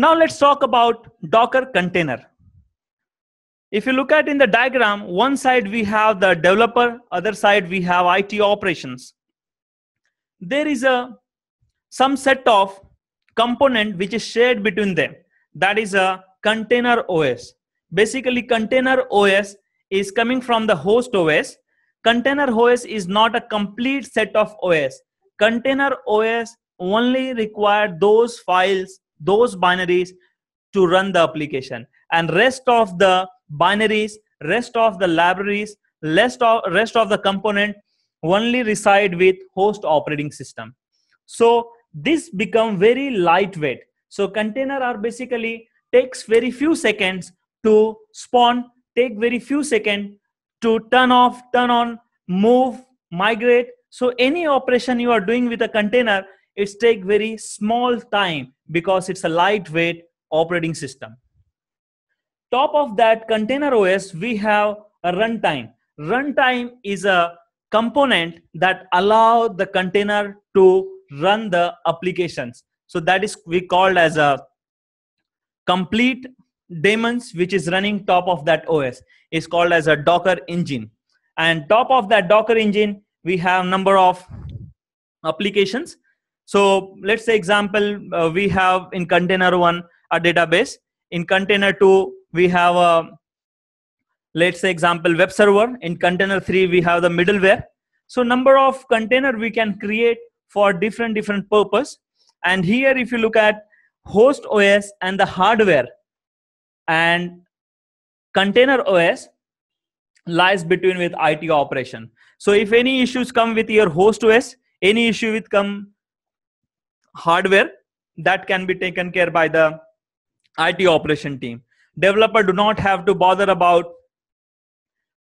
Now let's talk about Docker container. If you look at in the diagram, one side we have the developer, other side we have IT operations. There is a some set of component which is shared between them. That is a container OS. Basically, container OS is coming from the host OS. Container OS is not a complete set of OS. Container OS only require those files, those binaries to run the application. And rest of the binaries, rest of the libraries, rest of, rest of the component only reside with host operating system. So this become very lightweight. So container are basically takes very few seconds to spawn, take very few seconds to turn off, turn on, move, migrate. So any operation you are doing with a container, it's take very small time because it's a lightweight operating system. Top of that container OS, we have a runtime. Runtime is a component that allow the container to run the applications. So that is we called as a complete daemons which is running top of that os is called as a docker engine and top of that docker engine we have number of applications so let's say example uh, we have in container one a database. In container two we have a let's say example web server. In container three we have the middleware. So number of container we can create for different different purpose. And here if you look at host os and the hardware and container os lies between with IT operation. So if any issues come with your host os any issue with come hardware that can be taken care by the IT operation team. Developer do not have to bother about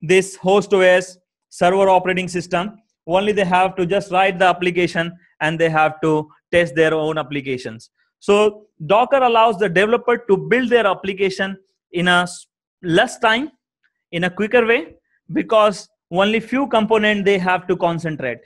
this host os server operating system. Only they have to just write the application and they have to test their own applications. So Docker allows the developer to build their application in a less time, in a quicker way, because only few component they have to concentrate.